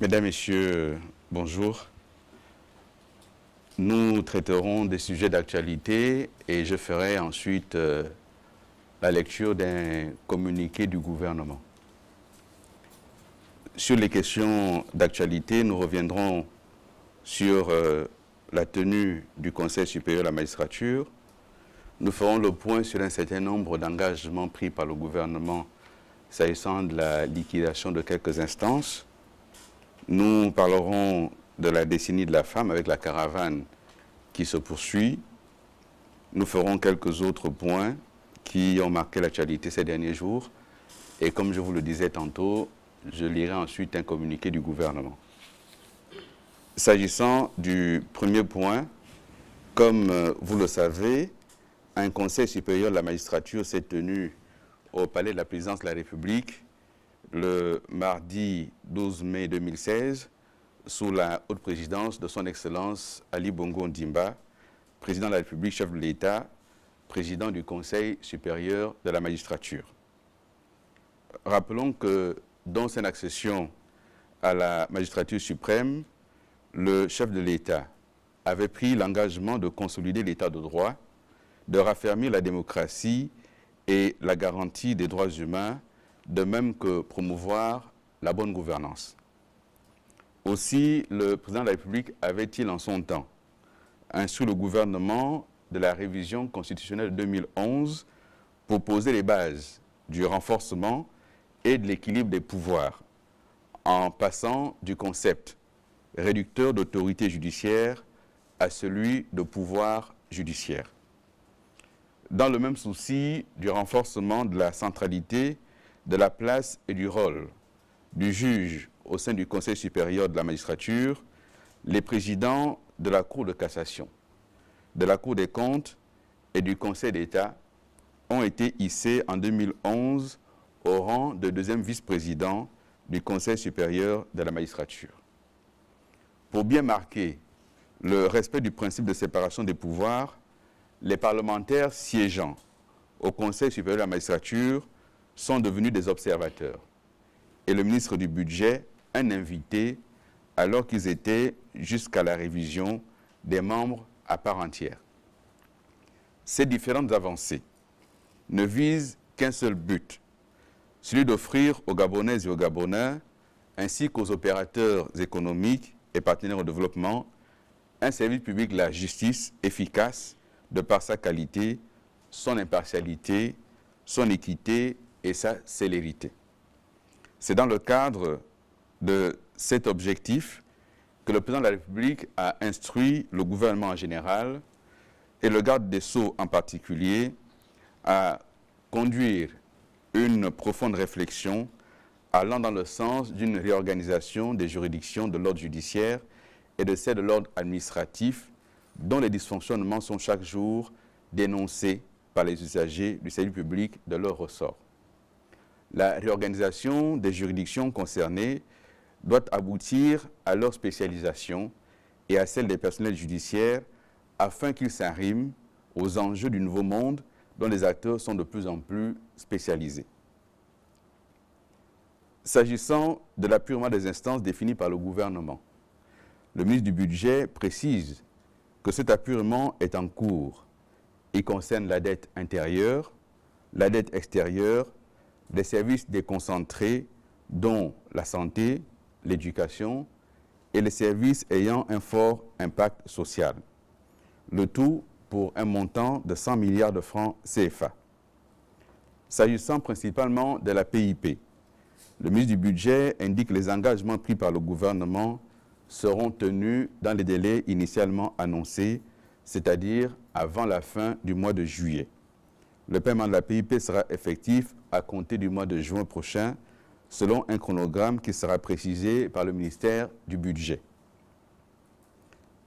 Mesdames, Messieurs, bonjour. Nous traiterons des sujets d'actualité et je ferai ensuite euh, la lecture d'un communiqué du gouvernement. Sur les questions d'actualité, nous reviendrons sur euh, la tenue du Conseil supérieur de la magistrature. Nous ferons le point sur un certain nombre d'engagements pris par le gouvernement s'agissant de la liquidation de quelques instances. Nous parlerons de la décennie de la femme avec la caravane qui se poursuit. Nous ferons quelques autres points qui ont marqué l'actualité ces derniers jours. Et comme je vous le disais tantôt, je lirai ensuite un communiqué du gouvernement. S'agissant du premier point, comme euh, vous le savez, un conseil supérieur de la magistrature s'est tenu au palais de la présidence de la République le mardi 12 mai 2016 sous la haute présidence de son Excellence Ali Bongo Ndimba, président de la République, chef de l'État, président du Conseil supérieur de la magistrature. Rappelons que dans son accession à la magistrature suprême, le chef de l'État avait pris l'engagement de consolider l'État de droit, de raffermir la démocratie et la garantie des droits humains, de même que promouvoir la bonne gouvernance. Aussi, le président de la République avait-il en son temps instruit le gouvernement de la révision constitutionnelle de 2011 pour poser les bases du renforcement et de l'équilibre des pouvoirs en passant du concept réducteur d'autorité judiciaire à celui de pouvoir judiciaire. Dans le même souci du renforcement de la centralité, de la place et du rôle du juge au sein du Conseil supérieur de la magistrature, les présidents de la Cour de cassation, de la Cour des comptes et du Conseil d'État ont été hissés en 2011 au rang de deuxième vice-président du Conseil supérieur de la magistrature. Pour bien marquer le respect du principe de séparation des pouvoirs, les parlementaires siégeant au Conseil supérieur de la magistrature sont devenus des observateurs et le ministre du Budget un invité alors qu'ils étaient jusqu'à la révision des membres à part entière. Ces différentes avancées ne visent qu'un seul but, celui d'offrir aux Gabonaises et aux Gabonais, ainsi qu'aux opérateurs économiques et partenaires au développement, un service public de la justice efficace de par sa qualité, son impartialité, son équité et sa célérité. C'est dans le cadre de cet objectif que le président de la République a instruit le gouvernement en général et le garde des Sceaux en particulier à conduire une profonde réflexion allant dans le sens d'une réorganisation des juridictions de l'ordre judiciaire et de celles de l'ordre administratif, dont les dysfonctionnements sont chaque jour dénoncés par les usagers du service public de leur ressort. La réorganisation des juridictions concernées doit aboutir à leur spécialisation et à celle des personnels judiciaires afin qu'ils s'arriment aux enjeux du nouveau monde dont les acteurs sont de plus en plus spécialisés. S'agissant de l'appurement des instances définies par le gouvernement, le ministre du Budget précise que cet appurement est en cours et concerne la dette intérieure, la dette extérieure, les services déconcentrés dont la santé, l'éducation et les services ayant un fort impact social. Le tout pour un montant de 100 milliards de francs CFA. S'agissant principalement de la PIP, le ministre du Budget indique que les engagements pris par le gouvernement seront tenus dans les délais initialement annoncés, c'est-à-dire avant la fin du mois de juillet. Le paiement de la PIP sera effectif à compter du mois de juin prochain, selon un chronogramme qui sera précisé par le ministère du Budget.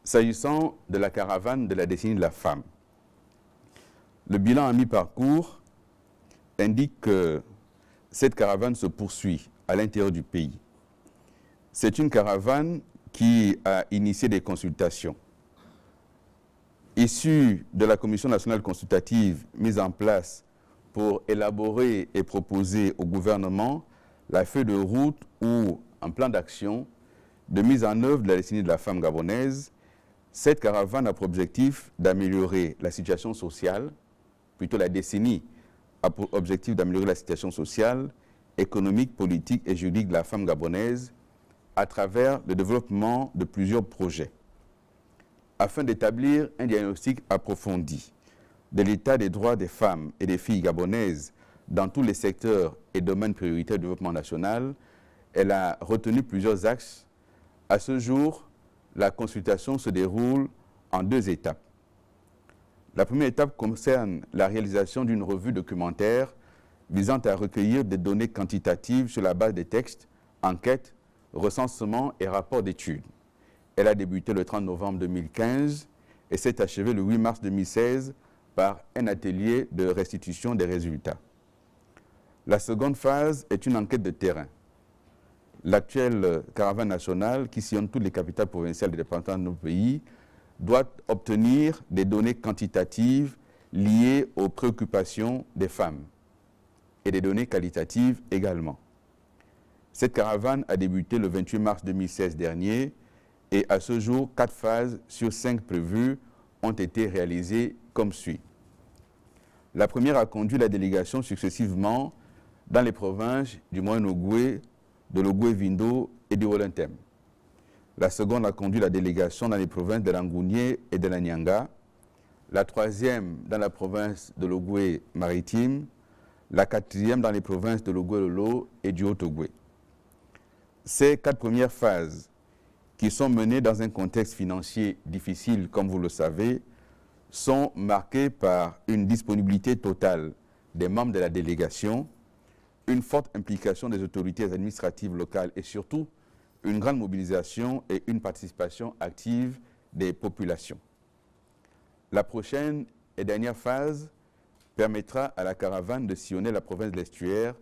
S'agissant de la caravane de la décennie de la femme, le bilan à mi-parcours indique que cette caravane se poursuit à l'intérieur du pays. C'est une caravane qui a initié des consultations. Issue de la Commission nationale consultative mise en place pour élaborer et proposer au gouvernement la feuille de route ou un plan d'action de mise en œuvre de la destinée de la femme gabonaise, cette caravane a pour objectif d'améliorer la situation sociale, plutôt la décennie a pour objectif d'améliorer la situation sociale, économique, politique et juridique de la femme gabonaise à travers le développement de plusieurs projets, afin d'établir un diagnostic approfondi de l'état des droits des femmes et des filles gabonaises dans tous les secteurs et domaines prioritaires du développement national, elle a retenu plusieurs axes. À ce jour, la consultation se déroule en deux étapes. La première étape concerne la réalisation d'une revue documentaire visant à recueillir des données quantitatives sur la base des textes, enquêtes, recensements et rapports d'études. Elle a débuté le 30 novembre 2015 et s'est achevée le 8 mars 2016 par un atelier de restitution des résultats. La seconde phase est une enquête de terrain. L'actuelle caravane nationale, qui sillonne toutes les capitales provinciales départements de nos pays, doit obtenir des données quantitatives liées aux préoccupations des femmes et des données qualitatives également. Cette caravane a débuté le 28 mars 2016 dernier et à ce jour, quatre phases sur cinq prévues ont été réalisées comme suit. La première a conduit la délégation successivement dans les provinces du Moyen-Ogoué, de l'Ogoué-Vindo et du Wolontem. La seconde a conduit la délégation dans les provinces de l'Angounié et de la Nyanga. La troisième dans la province de l'Ogoué-Maritime. La quatrième dans les provinces de l'Ogoué-Lolo et du Haut-Ogoué. Ces quatre premières phases, qui sont menées dans un contexte financier difficile, comme vous le savez, sont marquées par une disponibilité totale des membres de la délégation, une forte implication des autorités administratives locales et surtout une grande mobilisation et une participation active des populations. La prochaine et dernière phase permettra à la caravane de sillonner la province de l'Estuaire.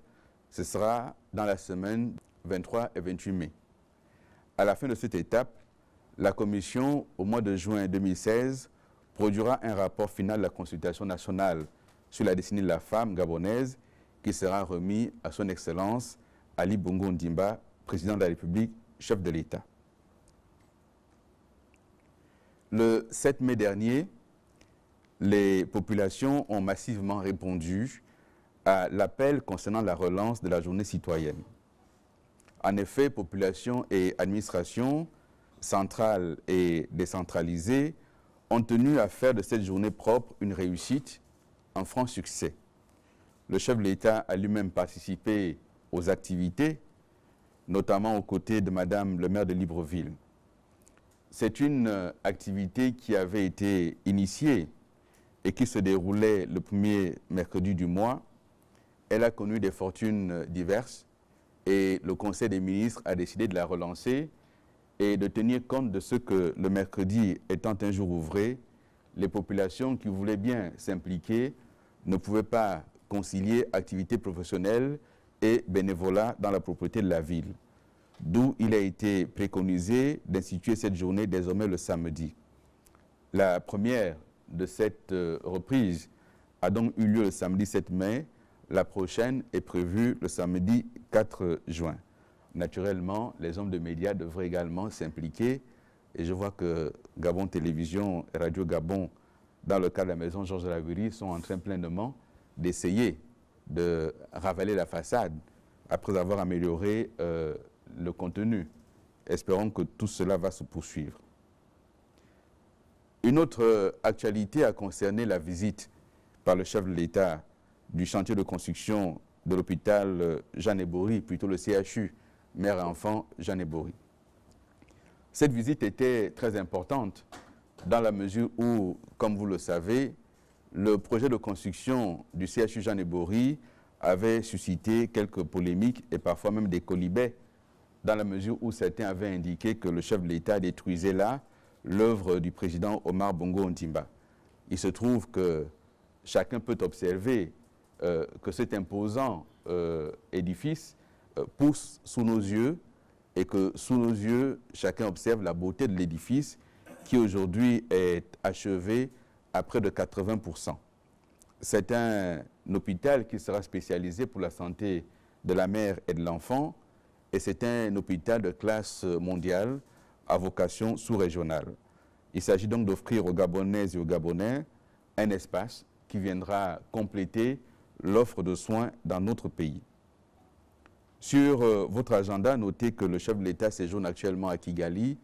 Ce sera dans la semaine 23 et 28 mai. À la fin de cette étape, la Commission, au mois de juin 2016, produira un rapport final de la consultation nationale sur la destinée de la femme gabonaise qui sera remis à son Excellence Ali Bongo Ndimba, président de la République, chef de l'État. Le 7 mai dernier, les populations ont massivement répondu à l'appel concernant la relance de la journée citoyenne. En effet, population et administration centrale et décentralisée ont tenu à faire de cette journée propre une réussite, un franc succès. Le chef de l'État a lui-même participé aux activités, notamment aux côtés de Madame le maire de Libreville. C'est une euh, activité qui avait été initiée et qui se déroulait le premier mercredi du mois. Elle a connu des fortunes euh, diverses et le Conseil des ministres a décidé de la relancer et de tenir compte de ce que le mercredi étant un jour ouvré, les populations qui voulaient bien s'impliquer ne pouvaient pas concilier activité professionnelle et bénévolat dans la propriété de la ville. D'où il a été préconisé d'instituer cette journée désormais le samedi. La première de cette euh, reprise a donc eu lieu le samedi 7 mai la prochaine est prévue le samedi 4 juin. Naturellement, les hommes de médias devraient également s'impliquer. Et je vois que Gabon Télévision et Radio Gabon, dans le cas de la maison Georges Laguerie, sont en train pleinement d'essayer de ravaler la façade après avoir amélioré euh, le contenu. Espérons que tout cela va se poursuivre. Une autre euh, actualité a concerné la visite par le chef de l'État du chantier de construction de l'hôpital euh, Jeanne Ebory, plutôt le CHU, mère et enfant Jeanne Ebory. Cette visite était très importante dans la mesure où, comme vous le savez, le projet de construction du CHU Jeanne Ebory avait suscité quelques polémiques et parfois même des colibets, dans la mesure où certains avaient indiqué que le chef de l'État détruisait là l'œuvre du président Omar Bongo Ontimba. Il se trouve que chacun peut observer euh, que cet imposant euh, édifice pousse sous nos yeux et que sous nos yeux, chacun observe la beauté de l'édifice qui aujourd'hui est achevé à près de 80%. C'est un hôpital qui sera spécialisé pour la santé de la mère et de l'enfant et c'est un hôpital de classe mondiale à vocation sous-régionale. Il s'agit donc d'offrir aux Gabonaises et aux Gabonais un espace qui viendra compléter l'offre de soins dans notre pays. Sur euh, votre agenda, notez que le chef de l'État séjourne actuellement à Kigali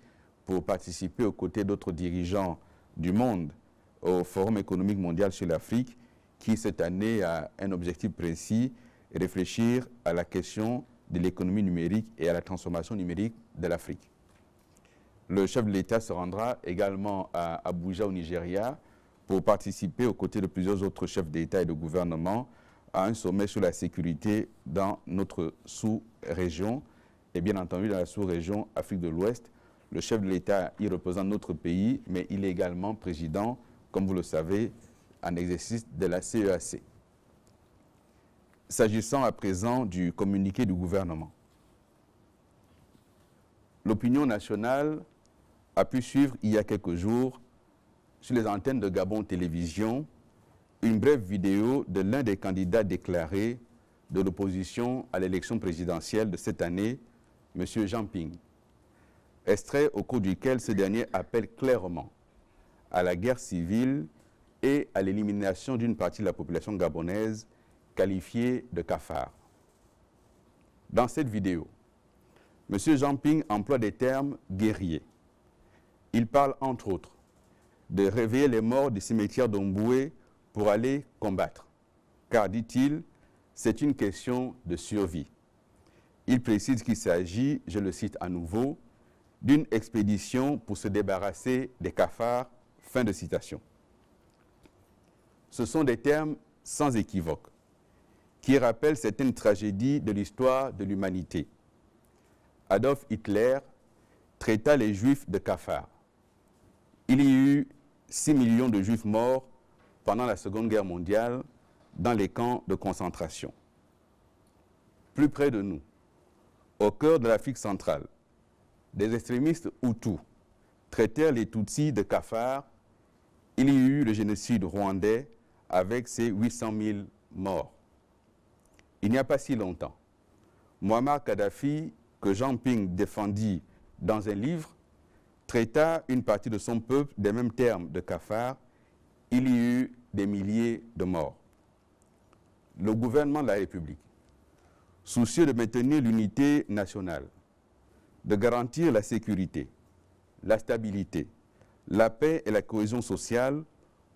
pour participer aux côtés d'autres dirigeants du monde au Forum économique mondial sur l'Afrique qui cette année a un objectif précis, réfléchir à la question de l'économie numérique et à la transformation numérique de l'Afrique. Le chef de l'État se rendra également à Abuja au Nigeria pour participer aux côtés de plusieurs autres chefs d'État et de gouvernement à un sommet sur la sécurité dans notre sous-région et bien entendu dans la sous-région Afrique de l'Ouest. Le chef de l'État y représente notre pays, mais il est également président, comme vous le savez, en exercice de la CEAC. E S'agissant à présent du communiqué du gouvernement, l'opinion nationale a pu suivre il y a quelques jours sur les antennes de Gabon Télévision une brève vidéo de l'un des candidats déclarés de l'opposition à l'élection présidentielle de cette année, M. Jean Ping. Extrait au cours duquel ce dernier appelle clairement à la guerre civile et à l'élimination d'une partie de la population gabonaise qualifiée de cafard. Dans cette vidéo, M. Jean Ping emploie des termes guerriers. Il parle entre autres de réveiller les morts du cimetière d'Omboué pour aller combattre. Car, dit-il, c'est une question de survie. Il précise qu'il s'agit, je le cite à nouveau, d'une expédition pour se débarrasser des cafards. Fin de citation. Ce sont des termes sans équivoque qui rappellent certaines tragédies de l'histoire de l'humanité. Adolf Hitler traita les juifs de cafards. Il y eut 6 millions de juifs morts pendant la Seconde Guerre mondiale dans les camps de concentration. Plus près de nous, au cœur de l'Afrique centrale, des extrémistes Hutus traitèrent les Tutsis de cafards. Il y eut le génocide rwandais avec ses 800 000 morts. Il n'y a pas si longtemps, Muammar Kadhafi, que Jean Ping défendit dans un livre, traita une partie de son peuple des mêmes termes de cafards. Il y eut des milliers de morts. Le gouvernement de la République, soucieux de maintenir l'unité nationale, de garantir la sécurité, la stabilité, la paix et la cohésion sociale,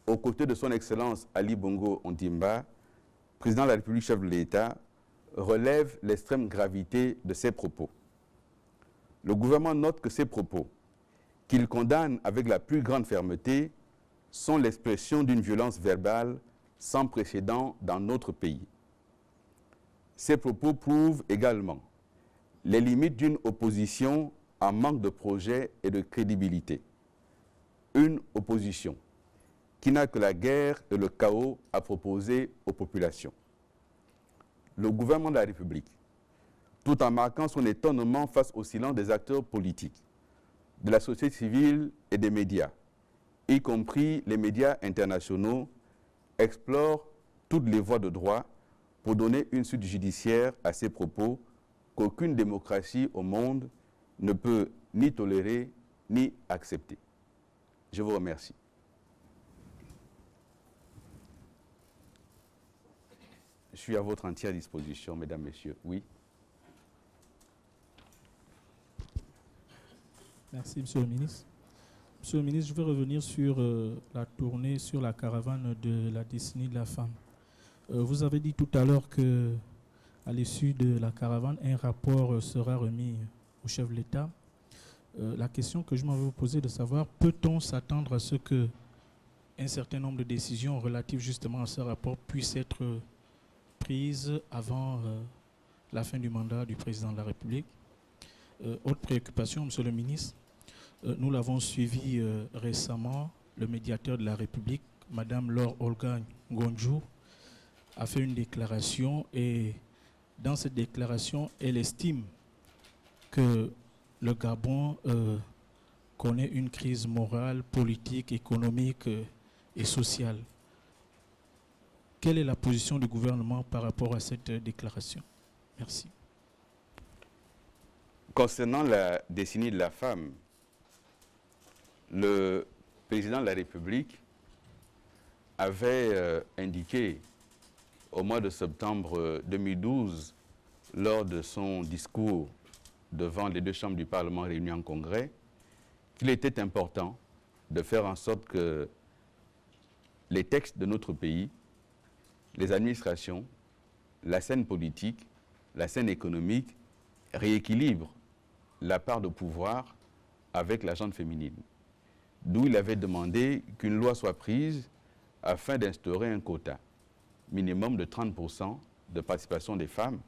aux côtés de son Excellence Ali Bongo Ondimba, président de la République, chef de l'État, relève l'extrême gravité de ses propos. Le gouvernement note que ces propos, qu'il condamne avec la plus grande fermeté, sont l'expression d'une violence verbale sans précédent dans notre pays. Ces propos prouvent également les limites d'une opposition en manque de projet et de crédibilité. Une opposition qui n'a que la guerre et le chaos à proposer aux populations. Le gouvernement de la République, tout en marquant son étonnement face au silence des acteurs politiques, de la société civile et des médias, y compris les médias internationaux, explorent toutes les voies de droit pour donner une suite judiciaire à ces propos qu'aucune démocratie au monde ne peut ni tolérer ni accepter. Je vous remercie. Je suis à votre entière disposition, mesdames, messieurs. Oui. Merci, monsieur le ministre. Monsieur le ministre, je veux revenir sur euh, la tournée sur la caravane de la décennie de la femme. Euh, vous avez dit tout à l'heure que, à l'issue de la caravane, un rapport euh, sera remis au chef de l'État. la question que je m'avais posée de savoir, peut-on s'attendre à ce que un certain nombre de décisions relatives justement à ce rapport puissent être prises avant la fin du mandat du président de la République? Autre préoccupation, Monsieur le ministre, nous l'avons suivi euh, récemment, le médiateur de la République, Madame Laure Olga Ngonjou, a fait une déclaration et dans cette déclaration, elle estime que le Gabon euh, connaît une crise morale, politique, économique et sociale. Quelle est la position du gouvernement par rapport à cette déclaration? Merci. Concernant la décennie de la femme, le président de la République avait euh, indiqué au mois de septembre 2012, lors de son discours devant les deux chambres du Parlement réunies en congrès, qu'il était important de faire en sorte que les textes de notre pays, les administrations, la scène politique, la scène économique rééquilibrent la part de pouvoir avec la gente féminine. D'où il avait demandé qu'une loi soit prise afin d'instaurer un quota minimum de 30% de participation des femmes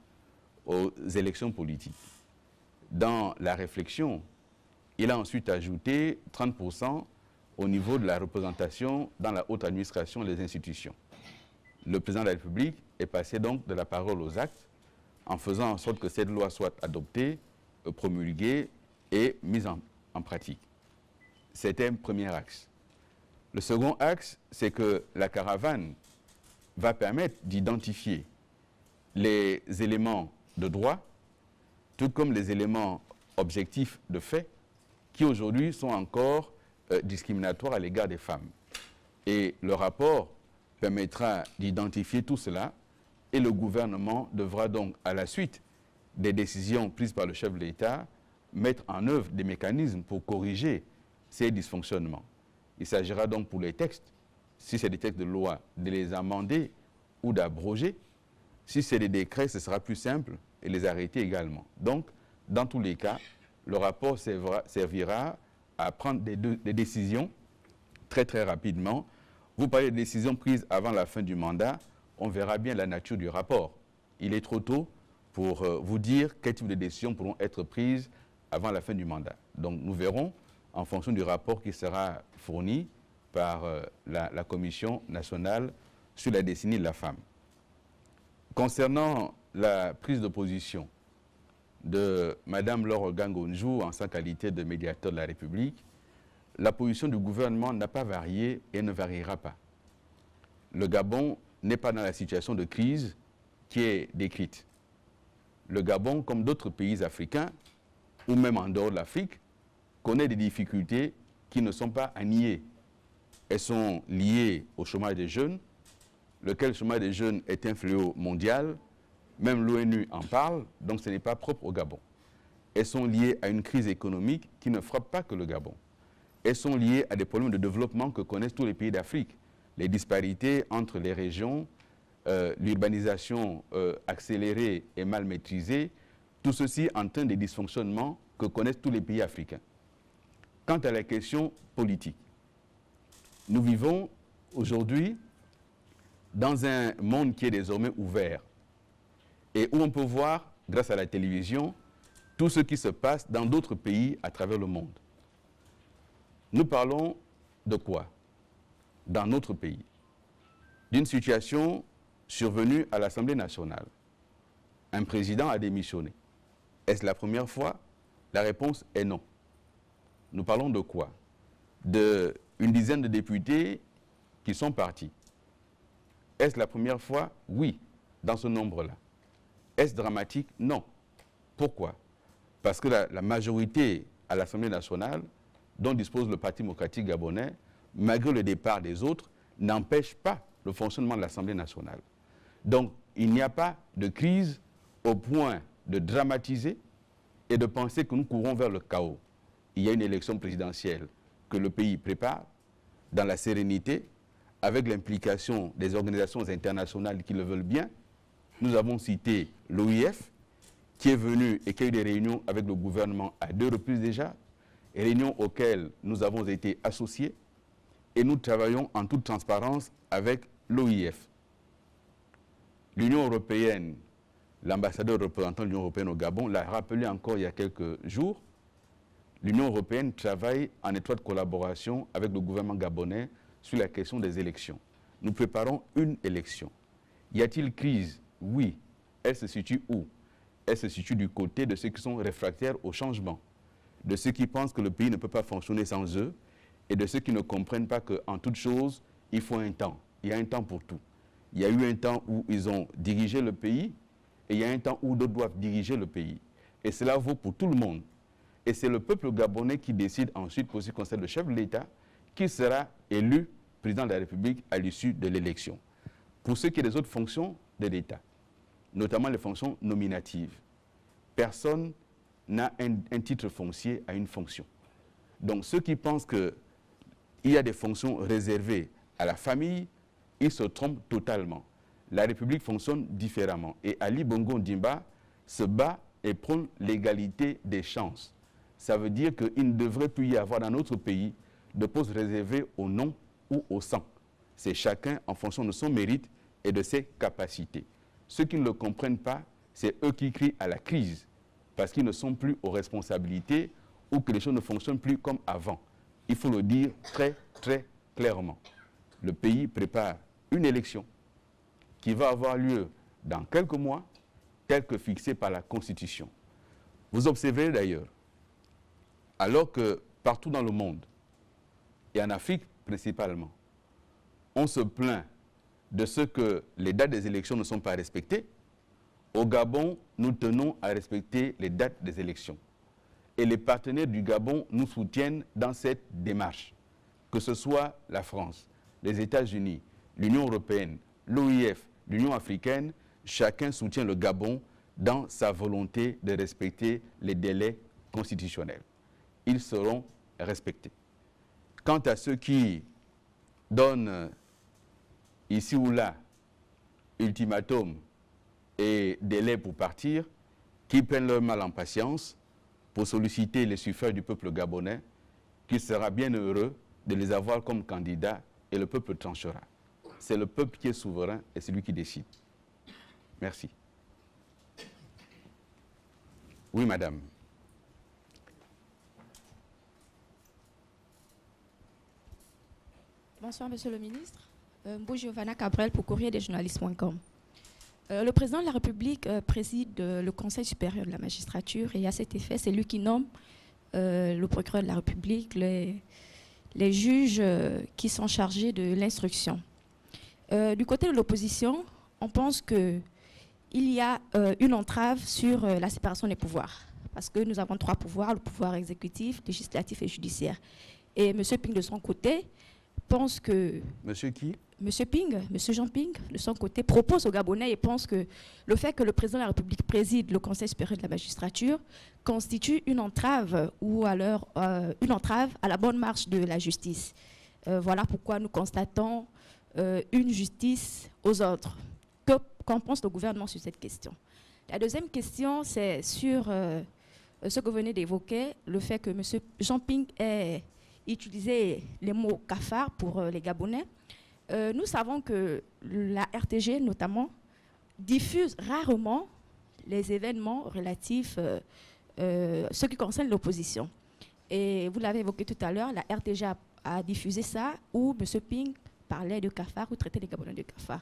aux élections politiques. Dans la réflexion, il a ensuite ajouté 30% au niveau de la représentation dans la haute administration des institutions. Le président de la République est passé donc de la parole aux actes en faisant en sorte que cette loi soit adoptée, promulguée et mise en, en pratique. C'était un premier axe. Le second axe, c'est que la caravane va permettre d'identifier les éléments de droit, tout comme les éléments objectifs de fait, qui aujourd'hui sont encore euh, discriminatoires à l'égard des femmes. Et le rapport permettra d'identifier tout cela et le gouvernement devra donc, à la suite des décisions prises par le chef de l'État, mettre en œuvre des mécanismes pour corriger ces dysfonctionnements. Il s'agira donc pour les textes, si c'est des textes de loi, de les amender ou d'abroger. Si c'est des décrets, ce sera plus simple et les arrêter également. Donc, dans tous les cas, le rapport servira, à prendre des, décisions très très rapidement. Vous parlez de décisions prises avant la fin du mandat, on verra bien la nature du rapport. Il est trop tôt pour euh, vous dire quel type de décisions pourront être prises avant la fin du mandat. Donc nous verrons en fonction du rapport qui sera fourni par euh, la, Commission nationale sur la décennie de la femme. Concernant la prise de position de Mme Laure Gangonjou en sa qualité de médiateur de la République, la position du gouvernement n'a pas varié et ne variera pas. Le Gabon n'est pas dans la situation de crise qui est décrite. Le Gabon, comme d'autres pays africains, ou même en dehors de l'Afrique, connaît des difficultés qui ne sont pas à nier. Elles sont liées au chômage des jeunes, lequel chômage des jeunes est un fléau mondial, même l'ONU en parle, donc ce n'est pas propre au Gabon. Elles sont liées à une crise économique qui ne frappe pas que le Gabon. Elles sont liées à des problèmes de développement que connaissent tous les pays d'Afrique. Les disparités entre les régions, euh, l'urbanisation euh, accélérée et mal maîtrisée, tout ceci entraîne des dysfonctionnements que connaissent tous les pays africains. Quant à la question politique, nous vivons aujourd'hui dans un monde qui est désormais ouvert et où on peut voir, grâce à la télévision, tout ce qui se passe dans d'autres pays à travers le monde. Nous parlons de quoi? Dans notre pays. D'une situation survenue à l'Assemblée nationale. Un président a démissionné. Est-ce la première fois? La réponse est non. Nous parlons de quoi? De une dizaine de députés qui sont partis. Est-ce la première fois? Oui, dans ce nombre-là. Est-ce dramatique? Non. Pourquoi? Parce que la, la majorité à l'Assemblée nationale, dont dispose le Parti démocratique gabonais, malgré le départ des autres, n'empêche pas le fonctionnement de l'Assemblée nationale. Donc, il n'y a pas de crise au point de dramatiser et de penser que nous courons vers le chaos. Il y a une élection présidentielle que le pays prépare dans la sérénité, avec l'implication des organisations internationales qui le veulent bien. Nous avons cité l'OIF, qui est venu et qui a eu des réunions avec le gouvernement à deux reprises déjà, réunions auxquelles nous avons été associés, et nous travaillons en toute transparence avec l'OIF. L'Union européenne, l'ambassadeur représentant l'Union européenne au Gabon, l'a rappelé encore il y a quelques jours, l'Union européenne travaille en étroite collaboration avec le gouvernement gabonais sur la question des élections. Nous préparons une élection. Y a-t-il crise? Oui. Elle se situe où? Elle se situe du côté de ceux qui sont réfractaires au changement, de ceux qui pensent que le pays ne peut pas fonctionner sans eux, et de ceux qui ne comprennent pas qu'en toute chose, il faut un temps. Il y a un temps pour tout. Il y a eu un temps où ils ont dirigé le pays, et il y a un temps où d'autres doivent diriger le pays. Et cela vaut pour tout le monde. Et c'est le peuple gabonais qui décide ensuite, pour ce qui concerne le chef de l'État, qui sera élu président de la République à l'issue de l'élection. Pour ce qui est des autres fonctions de l'État, notamment les fonctions nominatives, personne n'a un, titre foncier à une fonction. Donc ceux qui pensent qu'il y a des fonctions réservées à la famille, ils se trompent totalement. La République fonctionne différemment. Et Ali Bongo Ndimba se bat et prône l'égalité des chances. Ça veut dire qu'il ne devrait plus y avoir dans notre pays de postes réservés au nom ou au sang. C'est chacun en fonction de son mérite et de ses capacités. Ceux qui ne le comprennent pas, c'est eux qui crient à la crise parce qu'ils ne sont plus aux responsabilités ou que les choses ne fonctionnent plus comme avant. Il faut le dire très, très clairement. Le pays prépare une élection qui va avoir lieu dans quelques mois, telle que fixée par la Constitution. Vous observez d'ailleurs, alors que partout dans le monde, et en Afrique principalement, on se plaint de ce que les dates des élections ne sont pas respectées, au Gabon, nous tenons à respecter les dates des élections. Et les partenaires du Gabon nous soutiennent dans cette démarche, que ce soit la France, les États-Unis, l'Union européenne, l'OIF, l'Union africaine, chacun soutient le Gabon dans sa volonté de respecter les délais constitutionnels. Ils seront respectés. Quant à ceux qui donnent ici ou là ultimatum et délai pour partir, qui prennent leur mal en patience pour solliciter les suffrages du peuple gabonais, qui sera bien heureux de les avoir comme candidats et le peuple tranchera. C'est le peuple qui est souverain et c'est lui qui décide. Merci. Oui, madame. Bonsoir, monsieur le ministre. Euh, Giovanna Cabrel pour courrier des journalistes.com. Euh, le président de la République euh, préside euh, le Conseil supérieur de la magistrature et à cet effet, c'est lui qui nomme le procureur de la République, les, juges qui sont chargés de l'instruction. du côté de l'opposition, on pense qu'il y a une entrave sur la séparation des pouvoirs, parce que nous avons trois pouvoirs, le pouvoir exécutif, législatif et judiciaire. Et M. Ping, de son côté, pense que... Monsieur qui? Monsieur Ping, Monsieur Jean Ping, de son côté, propose aux Gabonais et pense que le fait que le président de la République préside le Conseil supérieur de la magistrature constitue une entrave ou alors euh, une entrave à la bonne marche de la justice. Euh, voilà pourquoi nous constatons euh, une justice aux autres. Qu'en pense le gouvernement sur cette question? La deuxième question, c'est sur ce que vous venez d'évoquer, le fait que Monsieur Jean Ping ait utilisé les mots cafard pour les Gabonais. Euh, nous savons que la RTG, notamment, diffuse rarement les événements relatifs, euh, euh, ce qui concerne l'opposition. Et vous l'avez évoqué tout à l'heure, la RTG a, diffusé ça, où M. Ping parlait de cafard ou traitait les Gabonais de cafard.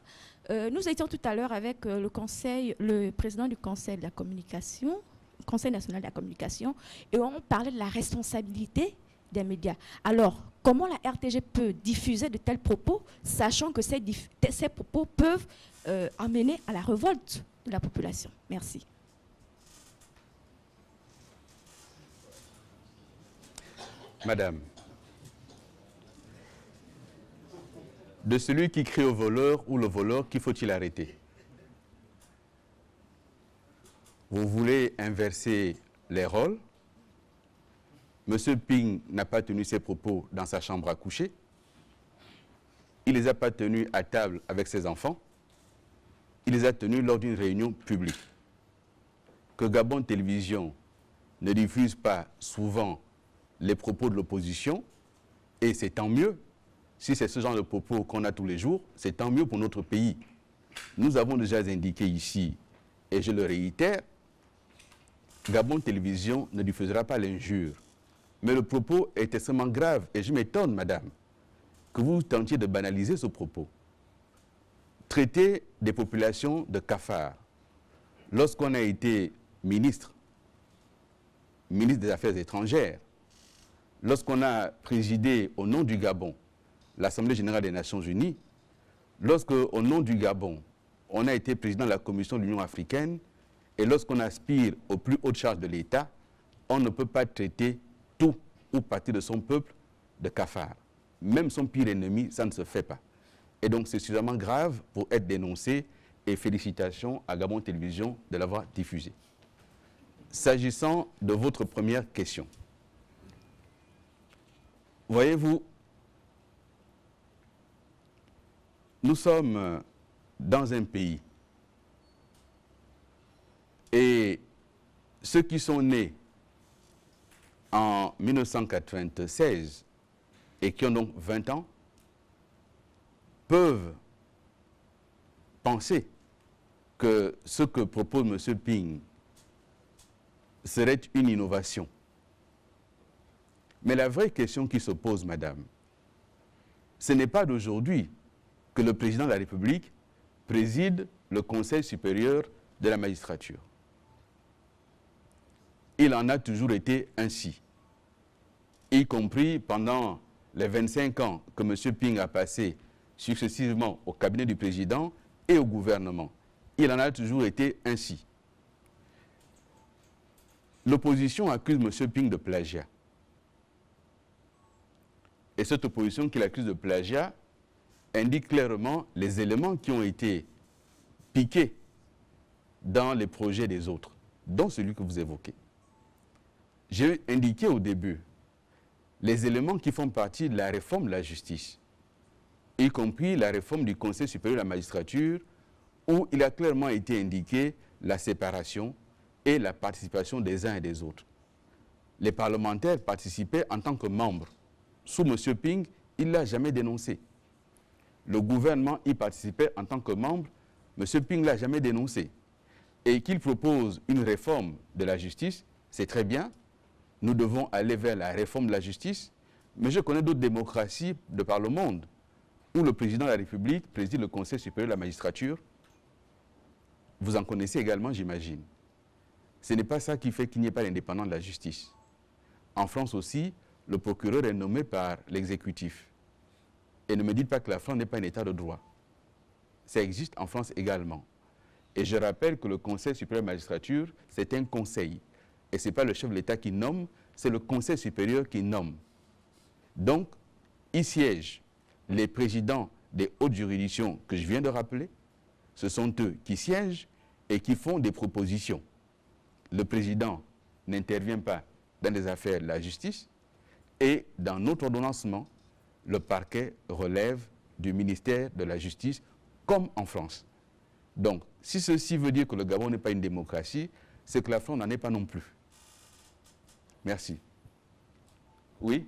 nous étions tout à l'heure avec le conseil, le président du Conseil de la communication, Conseil national de la communication, et on parlait de la responsabilité des médias. Alors, comment la RTG peut diffuser de tels propos, sachant que ces, ces propos peuvent euh, amener à la révolte de la population? Merci. Madame, de celui qui crie au voleur ou le voleur, qui faut-il arrêter? Vous voulez inverser les rôles? M. Ping n'a pas tenu ses propos dans sa chambre à coucher. Il ne les a pas tenus à table avec ses enfants. Il les a tenus lors d'une réunion publique. Que Gabon Télévision ne diffuse pas souvent les propos de l'opposition, et c'est tant mieux. Si c'est ce genre de propos qu'on a tous les jours, c'est tant mieux pour notre pays. Nous avons déjà indiqué ici, et je le réitère, Gabon Télévision ne diffusera pas l'injure mais le propos est extrêmement grave et je m'étonne, madame, que vous tentiez de banaliser ce propos. Traiter des populations de cafards. Lorsqu'on a été ministre, ministre des Affaires étrangères, lorsqu'on a présidé au nom du Gabon l'Assemblée générale des Nations unies, lorsque au nom du Gabon, on a été président de la Commission de l'Union africaine Et lorsqu'on aspire aux plus hautes charges de l'État, on ne peut pas traiter tout ou partie de son peuple de cafard. Même son pire ennemi, ça ne se fait pas. Et donc c'est suffisamment grave pour être dénoncé et félicitations à Gabon Télévision de l'avoir diffusé. S'agissant de votre première question, voyez-vous, nous sommes dans un pays et ceux qui sont nés en 1996 et qui ont donc 20 ans peuvent penser que ce que propose M. Ping serait une innovation. Mais la vraie question qui se pose, madame, ce n'est pas d'aujourd'hui que le président de la République préside le Conseil supérieur de la magistrature. Il en a toujours été ainsi, y compris pendant les 25 ans que M. Ping a passé successivement au cabinet du président et au gouvernement. Il en a toujours été ainsi. L'opposition accuse M. Ping de plagiat. Et cette opposition qu'il accuse de plagiat indique clairement les éléments qui ont été piqués dans les projets des autres, dont celui que vous évoquez. J'ai indiqué au début les éléments qui font partie de la réforme de la justice, y compris la réforme du Conseil supérieur de la magistrature, où il a clairement été indiqué la séparation et la participation des uns et des autres. Les parlementaires participaient en tant que membres. Sous M. Ping, il ne l'a jamais dénoncé. Le gouvernement y participait en tant que membre. M. Ping ne l'a jamais dénoncé. Et qu'il propose une réforme de la justice, c'est très bien, nous devons aller vers la réforme de la justice, mais je connais d'autres démocraties de par le monde où le président de la République préside le Conseil supérieur de la magistrature. Vous en connaissez également, j'imagine. Ce n'est pas ça qui fait qu'il n'y ait pas d'indépendance de la justice. En France aussi, le procureur est nommé par l'exécutif. Et ne me dites pas que la France n'est pas un état de droit. Ça existe en France également. Et je rappelle que le Conseil supérieur de la magistrature, c'est un conseil et ce n'est pas le chef de l'État qui nomme, c'est le Conseil supérieur qui nomme. Donc, y siègent les présidents des hautes juridictions que je viens de rappeler. Ce sont eux qui siègent et qui font des propositions. Le président n'intervient pas dans les affaires de la justice et dans notre ordonnancement, le parquet relève du ministère de la Justice comme en France. Donc, si ceci veut dire que le Gabon n'est pas une démocratie, c'est que la France n'en est pas non plus. Merci. Oui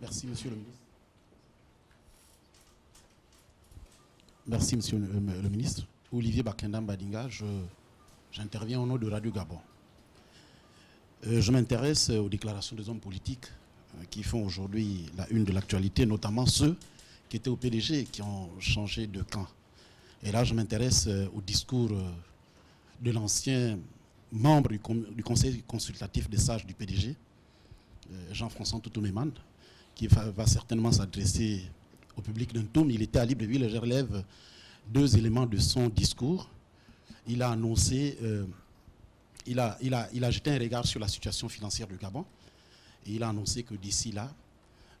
Merci, Monsieur le ministre. Merci, Monsieur le, ministre. Olivier Bakendam Badinga, j'interviens au nom de Radio Gabon. Euh, je m'intéresse aux déclarations des hommes politiques euh, qui font aujourd'hui la une de l'actualité, notamment ceux qui étaient au PDG et qui ont changé de camp. Et là, je m'intéresse euh, au discours de l'ancien membre du, conseil consultatif des sages du PDG, euh, Jean-François Toutouméman, qui va, certainement s'adresser au public d'un tome. Il était à Libreville et je relève deux éléments de son discours. Il a annoncé, euh, il, a, il, a, il a jeté un regard sur la situation financière du Gabon et il a annoncé que d'ici là,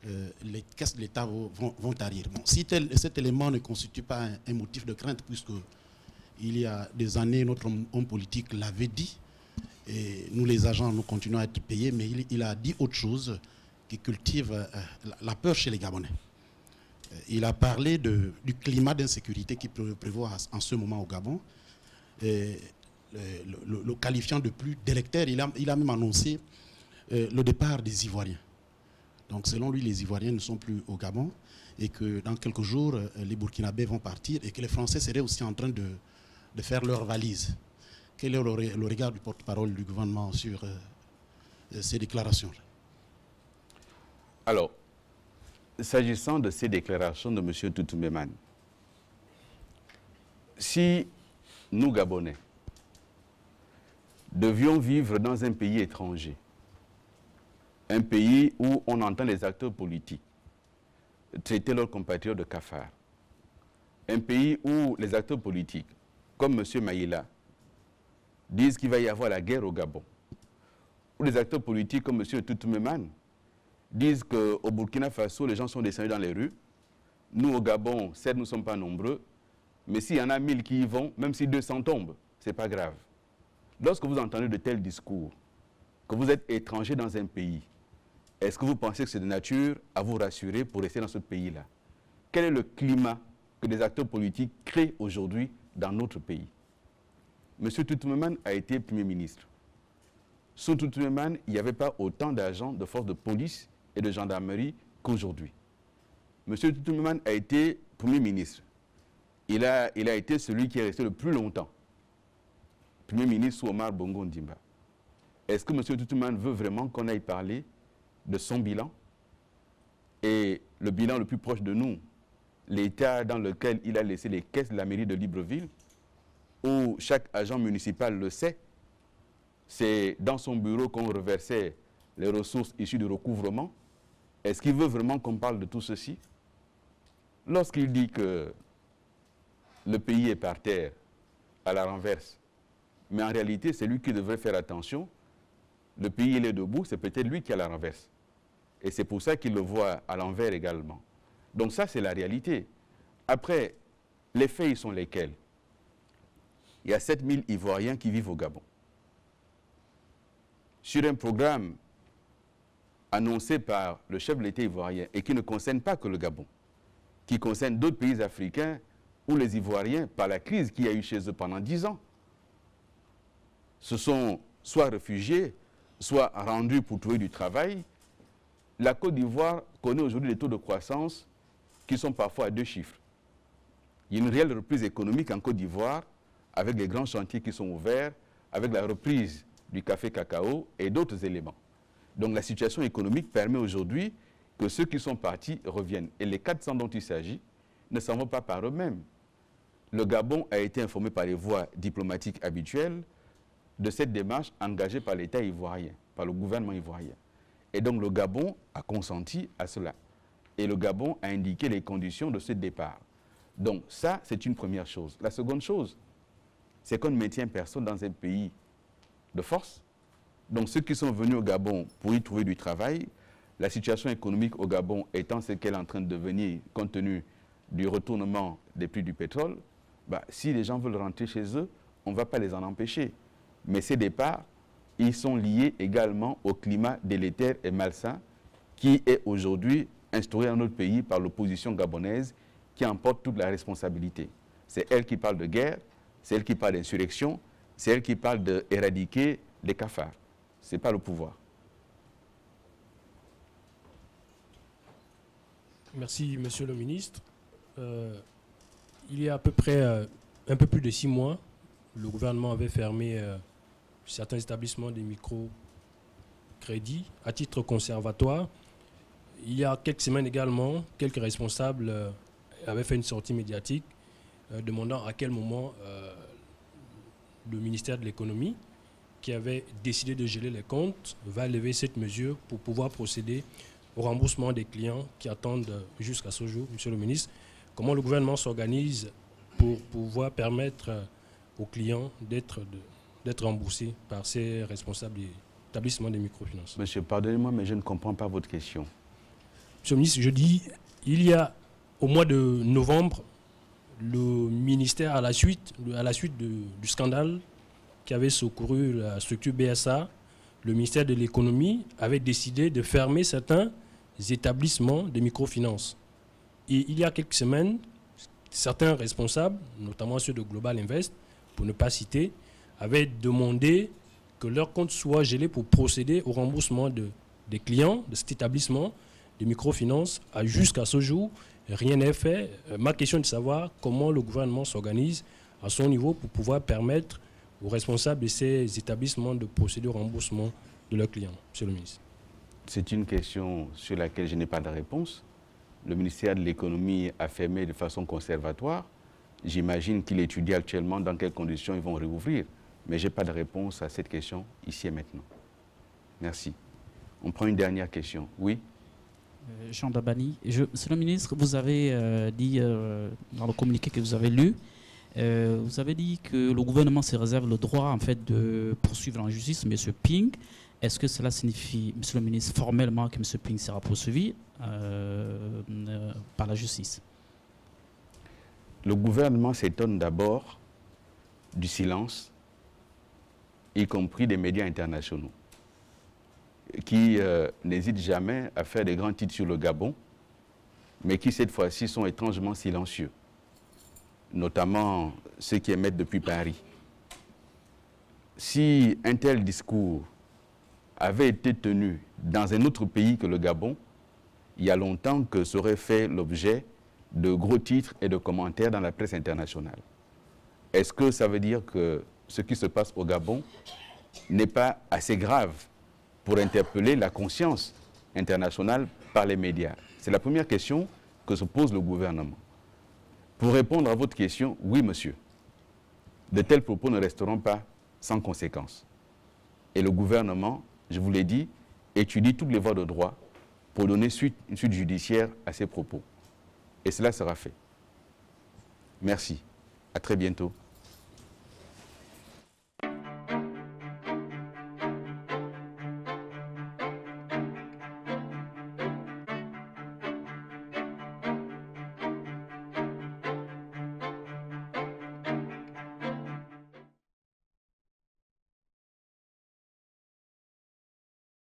euh, les caisses de l'État vont, vont, tarir. si cet élément ne constitue pas un, un motif de crainte, puisque il y a des années, notre homme, politique l'avait dit, et nous les agents, nous continuons à être payés, mais il, a dit autre chose qui cultive euh, la peur chez les Gabonais. Euh, il a parlé du climat d'insécurité qui prévoit en ce moment au Gabon, et le, qualifiant de plus délectaire. Il a, même annoncé euh, le départ des Ivoiriens. Donc selon lui, les Ivoiriens ne sont plus au Gabon et que dans quelques jours, les Burkinabés vont partir et que les Français seraient aussi en train de, de faire leur valise. Quel est le, regard du porte-parole du gouvernement sur euh, euh, ces déclarations Alors, s'agissant de ces déclarations de M. Toutouméman, si nous, Gabonais, devions vivre dans un pays étranger, un pays où on entend les acteurs politiques traiter leurs compatriotes de cafards, un pays où les acteurs politiques, comme M. Maïla, disent qu'il va y avoir la guerre au Gabon, où les acteurs politiques comme M. Toutoumeman disent qu'au Burkina Faso, les gens sont descendus dans les rues. Nous, au Gabon, certes, nous ne sommes pas nombreux, mais s'il y en a mille qui y vont, même si 200 tombent, ce n'est pas grave. Lorsque vous entendez de tels discours, que vous êtes étranger dans un pays, est-ce que vous pensez que c'est de nature à vous rassurer pour rester dans ce pays-là? Quel est le climat que les acteurs politiques créent aujourd'hui dans notre pays M. Toutoumeman a été Premier ministre. Sous Toutoumeman, il n'y avait pas autant d'agents de forces de police et de gendarmerie qu'aujourd'hui. M. Toutoumeman a été Premier ministre. Il a, été celui qui est resté le plus longtemps. Premier ministre Omar Bongo Ndimba. Est-ce que M. Toutoumeman veut vraiment qu'on aille parler de son bilan et le bilan le plus proche de nous, l'état dans lequel il a laissé les caisses de la mairie de Libreville, où chaque agent municipal le sait, c'est dans son bureau qu'on reversait les ressources issues du recouvrement. Est-ce qu'il veut vraiment qu'on parle de tout ceci? Lorsqu'il dit que le pays est par terre, à la renverse, mais en réalité, c'est lui qui devrait faire attention. Le pays, il est debout, c'est peut-être lui qui a la renverse. Et c'est pour ça qu'il le voit à l'envers également. Donc ça, c'est la réalité. Après, les faits, ils sont lesquels? Il y a 7000 Ivoiriens qui vivent au Gabon. Sur un programme annoncé par le chef de l'État ivoirien et qui ne concerne pas que le Gabon, qui concerne d'autres pays africains où les Ivoiriens, par la crise qu'il y a eu chez eux pendant 10 ans, se sont soit réfugiés, soit rendus pour trouver du travail, la Côte d'Ivoire connaît aujourd'hui des taux de croissance qui sont parfois à deux chiffres. Il y a une réelle reprise économique en Côte d'Ivoire avec les grands chantiers qui sont ouverts, avec la reprise du café cacao et d'autres éléments. Donc la situation économique permet aujourd'hui que ceux qui sont partis reviennent. Et les 400 dont il s'agit ne s'en vont pas par eux-mêmes. Le Gabon a été informé par les voies diplomatiques habituelles de cette démarche engagée par l'État ivoirien, par le gouvernement ivoirien. Et donc le Gabon a consenti à cela. Et le Gabon a indiqué les conditions de ce départ. Donc ça, c'est une première chose. La seconde chose, c'est qu'on ne maintient personne dans un pays de force. Donc ceux qui sont venus au Gabon pour y trouver du travail, la situation économique au Gabon étant ce qu'elle est en train de devenir compte tenu du retournement des prix du pétrole, bah, si les gens veulent rentrer chez eux, on ne va pas les en empêcher. Mais ces départs, ils sont liés également au climat délétère et malsain qui est aujourd'hui instauré dans notre pays par l'opposition gabonaise qui emporte toute la responsabilité. C'est elle qui parle de guerre, c'est elle qui parle d'insurrection, c'est elle qui parle d'éradiquer les cafards. Ce n'est pas le pouvoir. Merci, Monsieur le Ministre. Euh, il y a à peu près euh, un peu plus de six mois, le gouvernement avait fermé euh, certains établissements des micro-crédits à titre conservatoire. Il y a quelques semaines également, quelques responsables euh, avaient fait une sortie médiatique euh, demandant à quel moment euh, le ministère de l'économie, qui avait décidé de geler les comptes, va lever cette mesure pour pouvoir procéder au remboursement des clients qui attendent jusqu'à ce jour, Monsieur le ministre. Comment le gouvernement s'organise pour pouvoir permettre aux clients d'être d'être remboursé par ces responsables d'établissement des microfinances? Monsieur, pardonnez-moi, mais je ne comprends pas votre question. Monsieur le ministre, je dis, il y a au mois de novembre, le ministère, à la suite, du scandale qui avait secouru la structure BSA, le ministère de l'économie avait décidé de fermer certains établissements de microfinance. Et il y a quelques semaines, certains responsables, notamment ceux de Global Invest, pour ne pas citer, avaient demandé que leur compte soit gelé pour procéder au remboursement de, des clients de cet établissement de microfinance. Jusqu'à ce jour, rien n'est fait. Euh, ma question est de savoir comment le gouvernement s'organise à son niveau pour pouvoir permettre aux responsables de ces établissements de procéder au remboursement de leurs clients. Monsieur le ministre. C'est une question sur laquelle je n'ai pas de réponse. Le ministère de l'économie a fermé de façon conservatoire. J'imagine qu'il étudie actuellement dans quelles conditions ils vont réouvrir. Mais je n'ai pas de réponse à cette question ici et maintenant. Merci. On prend une dernière question. Oui? Jean Dabani. Monsieur le ministre, vous avez euh, dit euh, dans le communiqué que vous avez lu, vous avez dit que le gouvernement se réserve le droit en fait de poursuivre en justice M. Ping. Est-ce que cela signifie, Monsieur le ministre, formellement que M. Ping sera poursuivi par la justice? Le gouvernement s'étonne d'abord du silence, y compris des médias internationaux qui euh, n'hésitent jamais à faire des grands titres sur le Gabon, mais qui cette fois-ci sont étrangement silencieux, notamment ceux qui émettent depuis Paris. Si un tel discours avait été tenu dans un autre pays que le Gabon, il y a longtemps que ça aurait fait l'objet de gros titres et de commentaires dans la presse internationale. Est-ce que ça veut dire que ce qui se passe au Gabon n'est pas assez grave pour interpeller la conscience internationale par les médias C'est la première question que se pose le gouvernement. Pour répondre à votre question, oui, monsieur. De tels propos ne resteront pas sans conséquence. Et le gouvernement, je vous l'ai dit, étudie toutes les voies de droit pour donner suite, une suite judiciaire à ces propos. Et cela sera fait. Merci. À très bientôt.